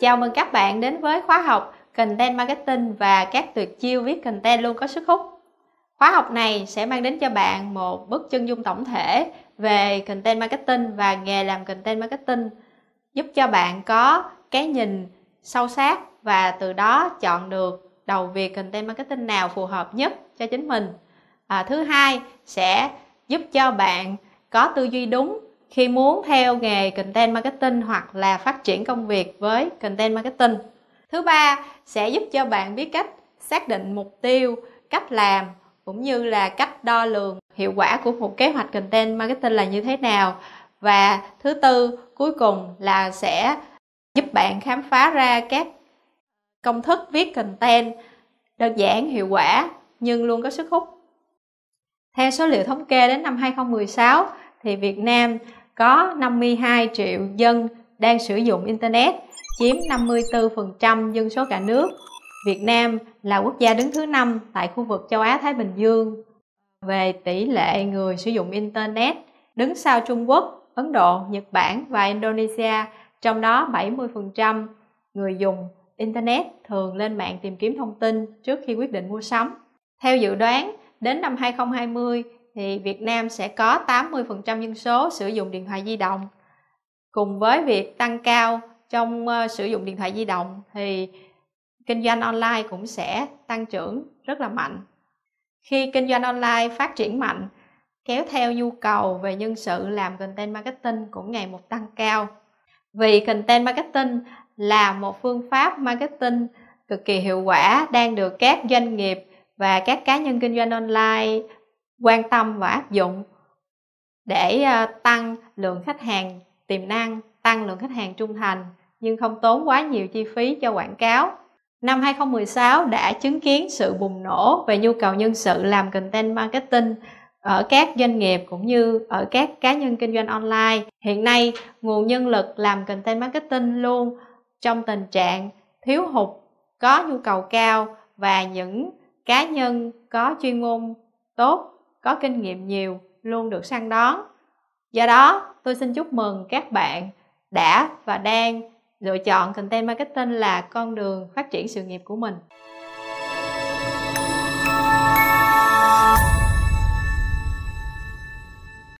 Chào mừng các bạn đến với khóa học Content Marketing và các tuyệt chiêu viết content luôn có sức hút. Khóa học này sẽ mang đến cho bạn một bức chân dung tổng thể về content marketing và nghề làm content marketing, giúp cho bạn có cái nhìn sâu sát và từ đó chọn được đầu việc content marketing nào phù hợp nhất cho chính mình. À, thứ hai sẽ giúp cho bạn có tư duy đúng khi muốn theo nghề content marketing hoặc là phát triển công việc với content marketing. Thứ ba sẽ giúp cho bạn biết cách xác định mục tiêu, cách làm cũng như là cách đo lường hiệu quả của một kế hoạch content marketing là như thế nào. Và thứ tư cuối cùng là sẽ giúp bạn khám phá ra các công thức viết content đơn giản, hiệu quả nhưng luôn có sức hút. Theo số liệu thống kê đến năm 2016 thì Việt Nam có 52 triệu dân đang sử dụng Internet, chiếm 54% dân số cả nước. Việt Nam là quốc gia đứng thứ năm tại khu vực châu Á Thái Bình Dương về tỷ lệ người sử dụng Internet, đứng sau Trung Quốc, Ấn Độ, Nhật Bản và Indonesia, trong đó 70% người dùng Internet thường lên mạng tìm kiếm thông tin trước khi quyết định mua sắm. Theo dự đoán, đến năm 2020 thì Việt Nam sẽ có 80% dân số sử dụng điện thoại di động. Cùng với việc tăng cao trong ờ, sử dụng điện thoại di động thì kinh doanh online cũng sẽ tăng trưởng rất là mạnh. Khi kinh doanh online phát triển mạnh, kéo theo nhu cầu về nhân sự làm content marketing cũng ngày một tăng cao. Vì content marketing là một phương pháp marketing cực kỳ hiệu quả đang được các doanh nghiệp và các cá nhân kinh doanh online quan tâm và áp dụng để ờ, tăng lượng khách hàng tiềm năng, tăng lượng khách hàng trung thành nhưng không tốn quá nhiều chi phí cho quảng cáo. Năm 2016 đã chứng kiến sự bùng nổ về nhu cầu nhân sự làm content marketing ở các doanh nghiệp cũng như ở các cá nhân kinh doanh online. Hiện nay, nguồn nhân lực làm content marketing luôn trong tình trạng thiếu hụt, có nhu cầu cao và những cá nhân có chuyên môn tốt có kinh nghiệm nhiều luôn được săn đón. Do đó, tôi xin chúc mừng các bạn đã và đang lựa chọn content marketing là con đường phát triển sự nghiệp của mình.